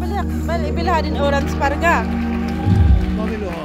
Bal, ibilha din orange parga. Pamilo ha.